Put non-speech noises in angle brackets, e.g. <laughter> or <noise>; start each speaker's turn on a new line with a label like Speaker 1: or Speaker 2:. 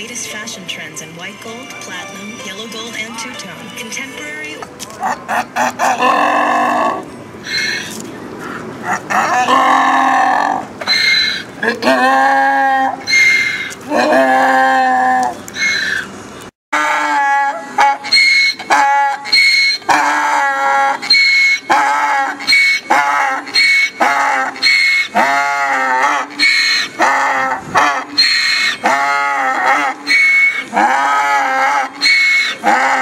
Speaker 1: latest fashion trends in white gold, platinum, yellow gold, and two-tone. Contemporary... <laughs> Ah!